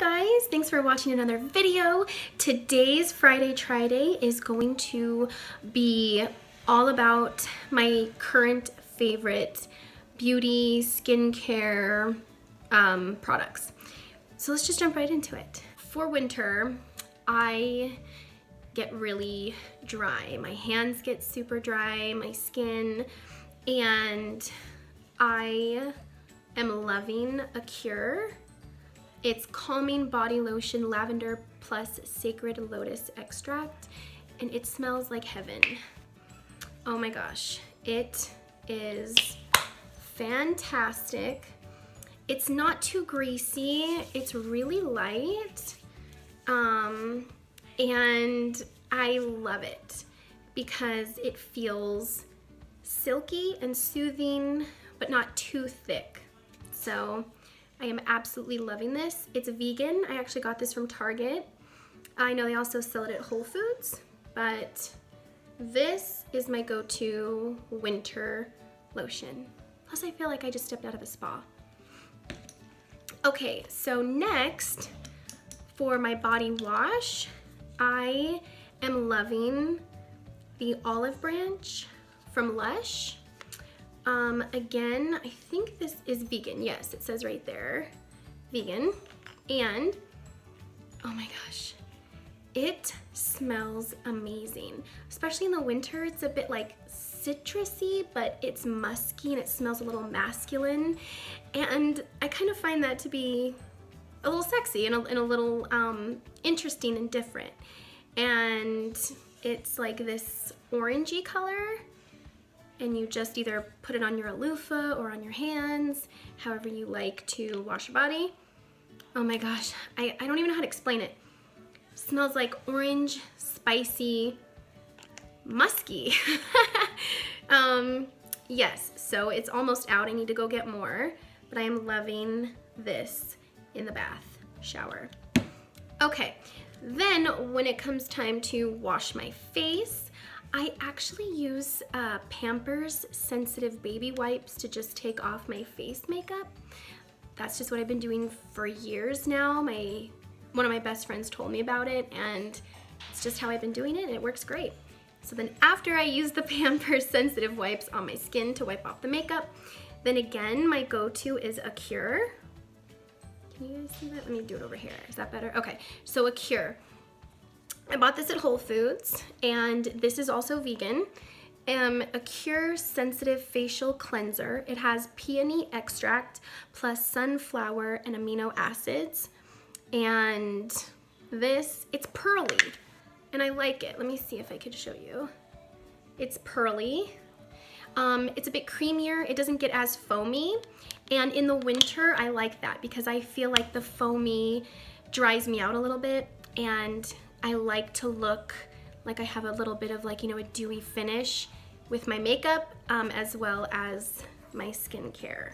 guys, thanks for watching another video. Today's Friday Try Day is going to be all about my current favorite beauty, skincare um, products. So let's just jump right into it. For winter, I get really dry. My hands get super dry, my skin, and I am loving Acure it's Calming Body Lotion Lavender plus Sacred Lotus Extract, and it smells like heaven. Oh my gosh, it is fantastic. It's not too greasy, it's really light, um, and I love it because it feels silky and soothing, but not too thick. So I am absolutely loving this. It's vegan. I actually got this from Target. I know they also sell it at Whole Foods, but this is my go-to winter lotion. Plus I feel like I just stepped out of a spa. Okay, so next for my body wash, I am loving the Olive Branch from Lush. Um, again, I think this is vegan. Yes, it says right there, vegan. And, oh my gosh, it smells amazing. Especially in the winter, it's a bit like citrusy, but it's musky and it smells a little masculine. And I kind of find that to be a little sexy and a, and a little um, interesting and different. And it's like this orangey color and you just either put it on your loofah or on your hands, however you like to wash your body. Oh my gosh, I, I don't even know how to explain it. Smells like orange, spicy, musky. um, yes, so it's almost out. I need to go get more, but I am loving this in the bath shower. Okay, then when it comes time to wash my face, I actually use uh, Pampers Sensitive Baby Wipes to just take off my face makeup. That's just what I've been doing for years now. My One of my best friends told me about it and it's just how I've been doing it and it works great. So then after I use the Pampers Sensitive Wipes on my skin to wipe off the makeup, then again, my go-to is Acure. Can you guys see that? Let me do it over here. Is that better? Okay, so Acure. I bought this at Whole Foods and this is also vegan. Um, Acure Sensitive Facial Cleanser. It has peony extract plus sunflower and amino acids. And this, it's pearly and I like it. Let me see if I could show you. It's pearly. Um, it's a bit creamier. It doesn't get as foamy. And in the winter, I like that because I feel like the foamy dries me out a little bit and I like to look like I have a little bit of like, you know, a dewy finish with my makeup um, as well as my skincare.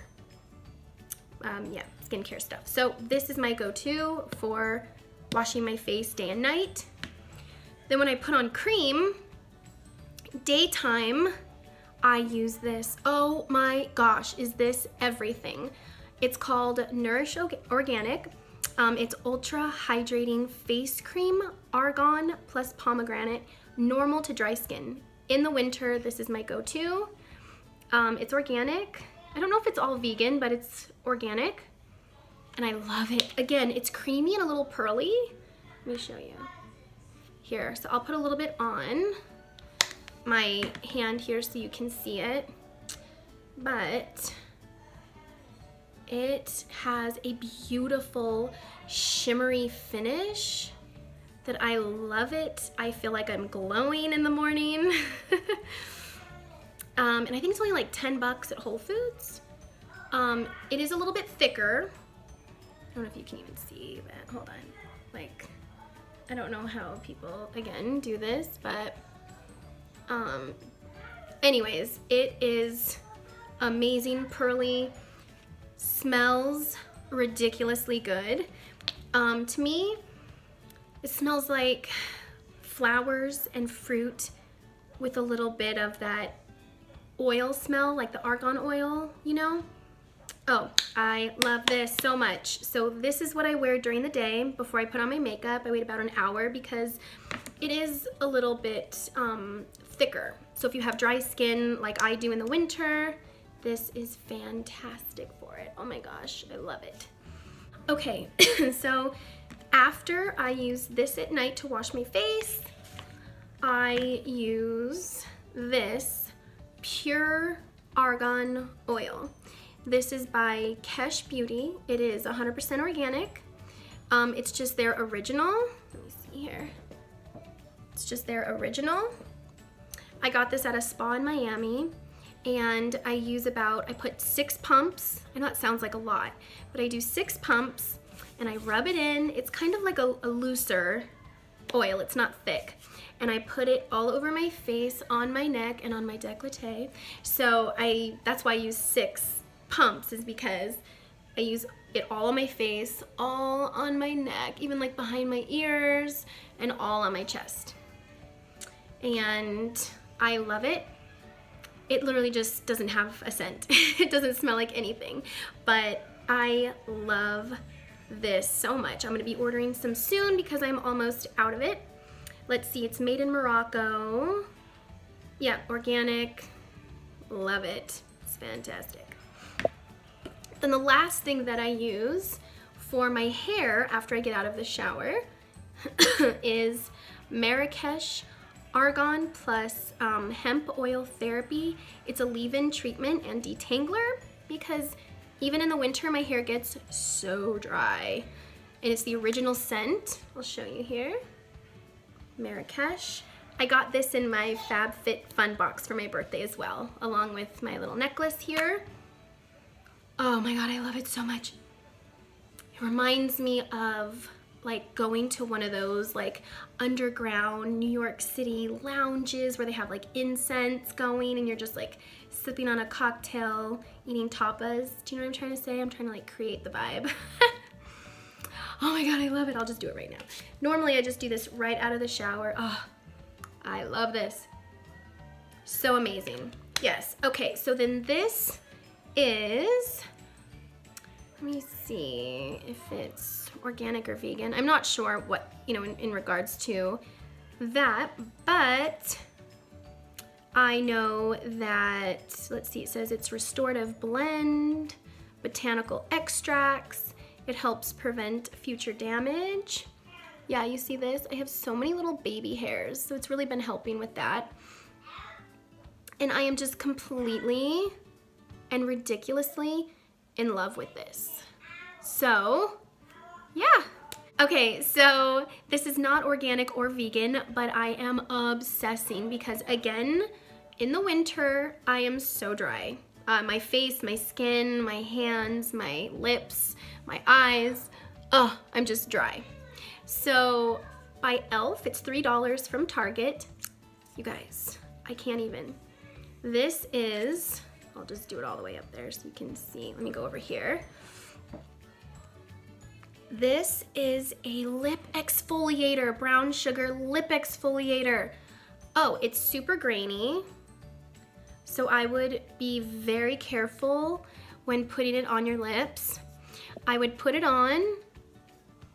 Um, yeah, skincare stuff. So this is my go-to for washing my face day and night. Then when I put on cream, daytime, I use this. Oh my gosh, is this everything? It's called Nourish Organic. Um, it's ultra hydrating face cream, argan plus pomegranate, normal to dry skin. In the winter, this is my go-to. Um, it's organic. I don't know if it's all vegan, but it's organic. And I love it. Again, it's creamy and a little pearly. Let me show you. Here, so I'll put a little bit on my hand here so you can see it. But it has a beautiful shimmery finish that I love it. I feel like I'm glowing in the morning. um, and I think it's only like 10 bucks at Whole Foods. Um, it is a little bit thicker. I don't know if you can even see that. Hold on. Like, I don't know how people, again, do this, but um, anyways, it is amazing, pearly, smells ridiculously good. Um, to me, it smells like flowers and fruit with a little bit of that oil smell, like the argan oil, you know? Oh, I love this so much. So this is what I wear during the day before I put on my makeup. I wait about an hour because it is a little bit um, thicker. So if you have dry skin like I do in the winter, this is fantastic for it. Oh my gosh, I love it. Okay, so after I use this at night to wash my face, I use this Pure Argan Oil. This is by Kesh Beauty. It is 100% organic. Um, it's just their original. Let me see here. It's just their original. I got this at a spa in Miami and I use about, I put six pumps. I know it sounds like a lot, but I do six pumps and I rub it in. It's kind of like a, a looser oil, it's not thick. And I put it all over my face, on my neck, and on my decollete. So I, that's why I use six pumps is because I use it all on my face, all on my neck, even like behind my ears, and all on my chest. And I love it. It literally just doesn't have a scent. it doesn't smell like anything, but I love this so much. I'm gonna be ordering some soon because I'm almost out of it. Let's see, it's made in Morocco. Yeah, organic, love it. It's fantastic. Then the last thing that I use for my hair after I get out of the shower is Marrakesh Argan Plus um, Hemp Oil Therapy. It's a leave-in treatment and detangler because even in the winter, my hair gets so dry. And it's the original scent. I'll show you here. Marrakesh. I got this in my FabFitFun box for my birthday as well, along with my little necklace here. Oh my God, I love it so much. It reminds me of like going to one of those like underground New York City lounges where they have like incense going and you're just like sipping on a cocktail, eating tapas. Do you know what I'm trying to say? I'm trying to like create the vibe. oh my God, I love it. I'll just do it right now. Normally I just do this right out of the shower. Oh, I love this. So amazing. Yes, okay, so then this is, let me see if it's organic or vegan. I'm not sure what, you know, in, in regards to that, but I know that, let's see, it says it's restorative blend, botanical extracts. It helps prevent future damage. Yeah, you see this? I have so many little baby hairs, so it's really been helping with that. And I am just completely and ridiculously in love with this. So, yeah. Okay, so this is not organic or vegan, but I am obsessing because again, in the winter, I am so dry. Uh, my face, my skin, my hands, my lips, my eyes, oh, I'm just dry. So by e.l.f., it's $3 from Target. You guys, I can't even. This is, I'll just do it all the way up there so you can see. Let me go over here. This is a lip exfoliator, brown sugar lip exfoliator. Oh, it's super grainy. So I would be very careful when putting it on your lips. I would put it on,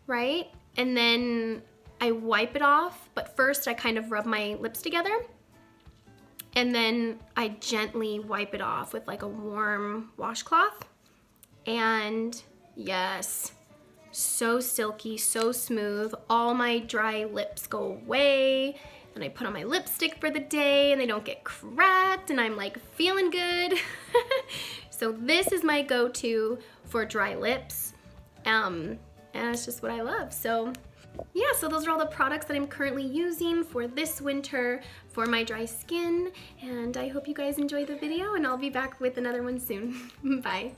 right? And then I wipe it off, but first I kind of rub my lips together and then I gently wipe it off with like a warm washcloth. And yes, so silky, so smooth. All my dry lips go away and I put on my lipstick for the day and they don't get cracked and I'm like feeling good. so this is my go-to for dry lips. Um, and it's just what I love. So yeah, so those are all the products that I'm currently using for this winter for my dry skin. And I hope you guys enjoy the video and I'll be back with another one soon. Bye.